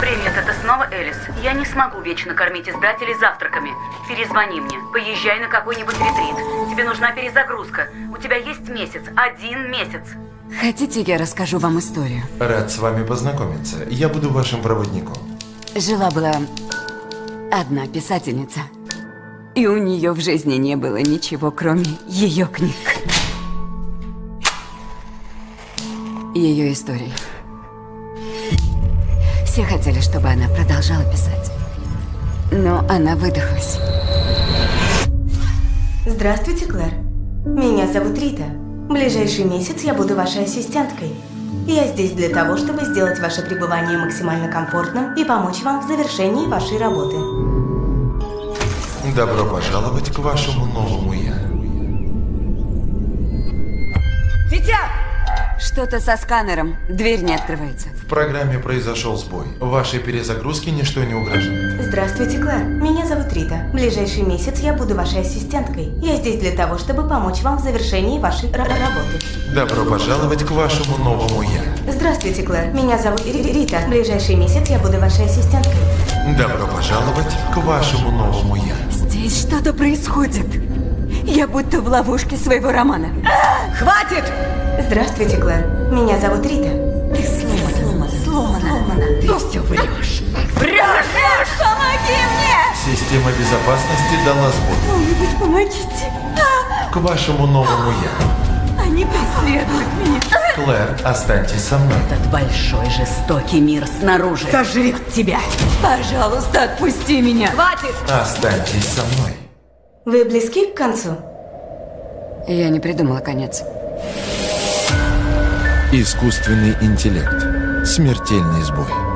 Привет, это снова Элис. Я не смогу вечно кормить избирателей завтраками. Перезвони мне. Поезжай на какой-нибудь ретрит. Тебе нужна перезагрузка. У тебя есть месяц. Один месяц. Хотите, я расскажу вам историю? Рад с вами познакомиться. Я буду вашим проводником. Жила-была одна писательница. И у нее в жизни не было ничего, кроме ее книг. Ее историй. Все хотели, чтобы она продолжала писать. Но она выдохлась. Здравствуйте, Клэр. Меня зовут Рита. В ближайший месяц я буду вашей ассистенткой. Я здесь для того, чтобы сделать ваше пребывание максимально комфортным и помочь вам в завершении вашей работы. Добро пожаловать к вашему новому я. Витя! Что-то со сканером. Дверь не открывается. В программе произошел сбой. Вашей перезагрузке ничто не угрожает. Здравствуйте, Клэр. Меня зовут Рита. В ближайший месяц я буду вашей ассистенткой. Я здесь для того, чтобы помочь вам в завершении вашей р- работы. Добро пожаловать к вашему новому я. Здравствуйте, Клэр. Меня зовут Ри- Рита. В ближайший месяц я буду вашей ассистенткой. Добро пожаловать к вашему новому я. Здесь что-то происходит. Я будто в ловушке своего романа. Хватит! Здравствуйте, Клэр. Меня зовут Рита. Ты сломана, сломана, сломана. Ты все врешь. Врешь! Помоги мне! Система безопасности дала сбой. Кто-нибудь помогите. К вашему новому я. Они преследуют меня. Клэр, останьтесь со мной. Этот большой жестокий мир снаружи. Сожрет тебя. Пожалуйста, отпусти меня. Хватит! Останьтесь со мной. Вы близки к концу? Я не придумала конец. Искусственный интеллект. Смертельный сбой.